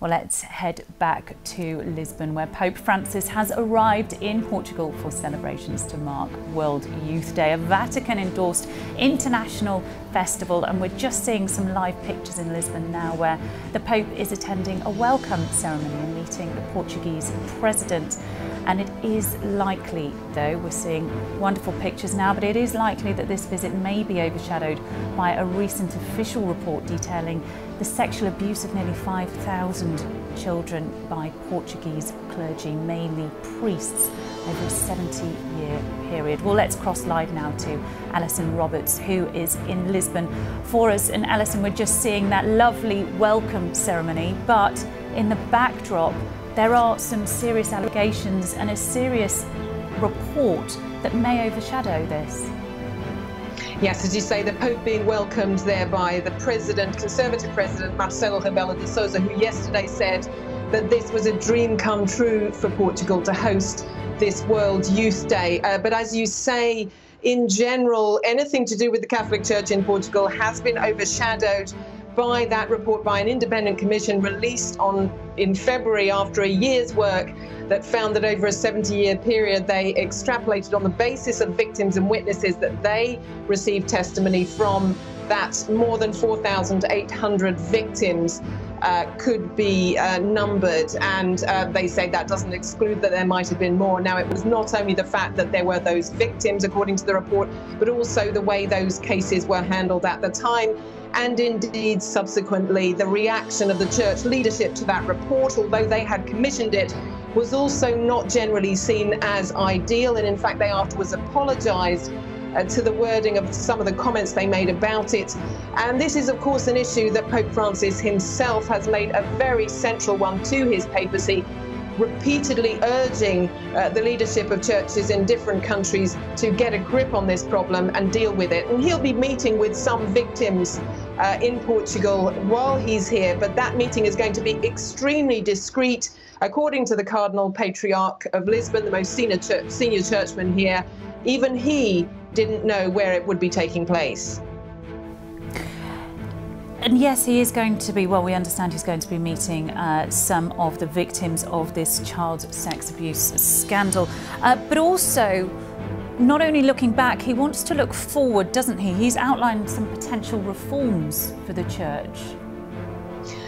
Well, let's head back to Lisbon, where Pope Francis has arrived in Portugal for celebrations to mark World Youth Day, a Vatican endorsed international festival. And we're just seeing some live pictures in Lisbon now, where the Pope is attending a welcome ceremony and meeting the Portuguese president. And it is likely, though, we're seeing wonderful pictures now, but it is likely that this visit may be overshadowed by a recent official report detailing the sexual abuse of nearly 5,000 children by Portuguese clergy, mainly priests, over a 70 year period. Well, let's cross live now to Alison Roberts, who is in Lisbon for us. And Alison, we're just seeing that lovely welcome ceremony, but in the backdrop, there are some serious allegations and a serious report that may overshadow this. Yes, as you say, the Pope being welcomed there by the President, Conservative President Marcelo Rebelo de Sousa, who yesterday said that this was a dream come true for Portugal to host this World Youth Day. Uh, but as you say, in general, anything to do with the Catholic Church in Portugal has been overshadowed by that report by an independent commission released on in February after a year's work that found that over a 70 year period they extrapolated on the basis of victims and witnesses that they received testimony from that more than 4,800 victims uh, could be uh, numbered, and uh, they say that doesn't exclude that there might have been more. Now, it was not only the fact that there were those victims, according to the report, but also the way those cases were handled at the time and indeed subsequently the reaction of the church leadership to that report, although they had commissioned it, was also not generally seen as ideal. And in fact, they afterwards apologized uh, to the wording of some of the comments they made about it. And this is, of course, an issue that Pope Francis himself has made a very central one to his papacy repeatedly urging uh, the leadership of churches in different countries to get a grip on this problem and deal with it. And he'll be meeting with some victims uh, in Portugal while he's here, but that meeting is going to be extremely discreet. According to the Cardinal Patriarch of Lisbon, the most senior, senior churchman here, even he didn't know where it would be taking place. And yes, he is going to be, well, we understand he's going to be meeting uh, some of the victims of this child sex abuse scandal. Uh, but also, not only looking back, he wants to look forward, doesn't he? He's outlined some potential reforms for the church.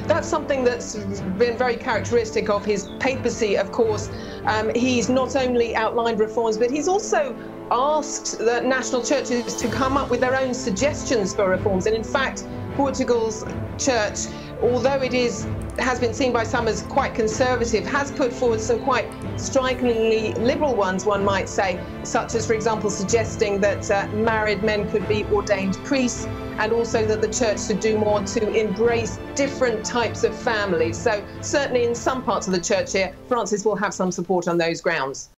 That's something that's been very characteristic of his papacy, of course. Um, he's not only outlined reforms, but he's also asked the national churches to come up with their own suggestions for reforms. And in fact, Portugal's church, although it is has been seen by some as quite conservative, has put forward some quite strikingly liberal ones, one might say, such as, for example, suggesting that uh, married men could be ordained priests and also that the church should do more to embrace different types of families. So, certainly in some parts of the church here, Francis will have some support on those grounds.